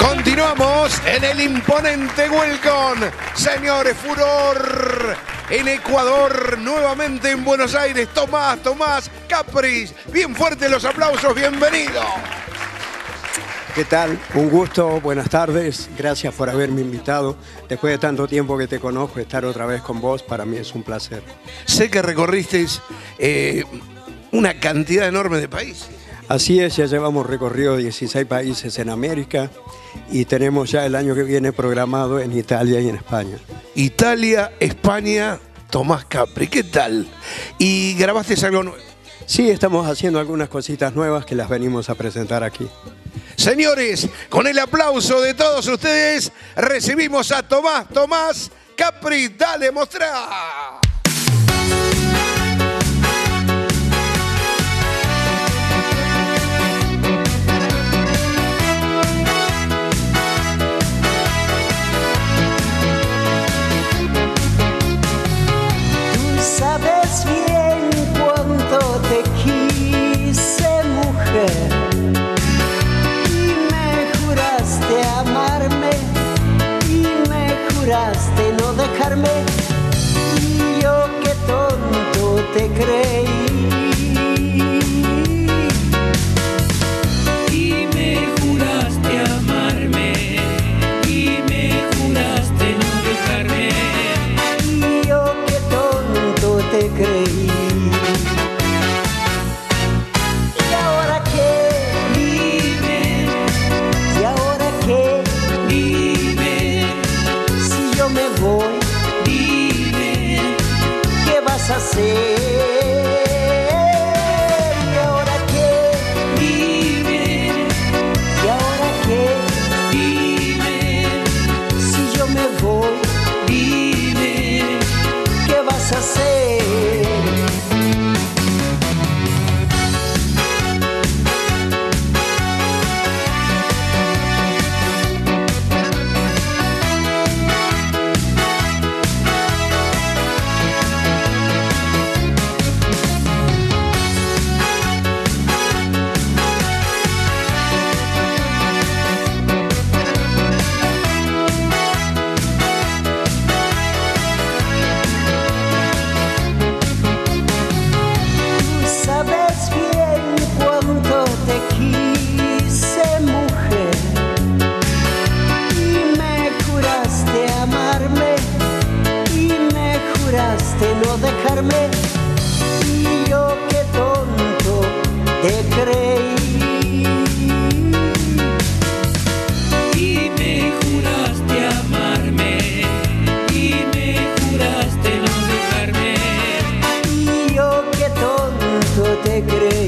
Continuamos en el imponente Welcome. Señores, furor en Ecuador, nuevamente en Buenos Aires. Tomás, Tomás, Capris. Bien fuerte los aplausos, bienvenido. ¿Qué tal? Un gusto, buenas tardes. Gracias por haberme invitado. Después de tanto tiempo que te conozco, estar otra vez con vos para mí es un placer. Sé que recorriste eh, una cantidad enorme de países. Así es, ya llevamos recorrido 16 países en América y tenemos ya el año que viene programado en Italia y en España. Italia, España, Tomás Capri, ¿qué tal? ¿Y grabaste algo nuevo? Sí, estamos haciendo algunas cositas nuevas que las venimos a presentar aquí. Señores, con el aplauso de todos ustedes, recibimos a Tomás Tomás Capri. Dale, mostrá. Amarme. Y me juraste no dejarme. Y yo qué tonto te creí. No dejarme. Y yo qué tonto te creí. Y me juraste amarme y me juraste no dejarme. Y yo qué tonto te creí.